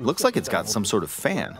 Looks like it's got some sort of fan.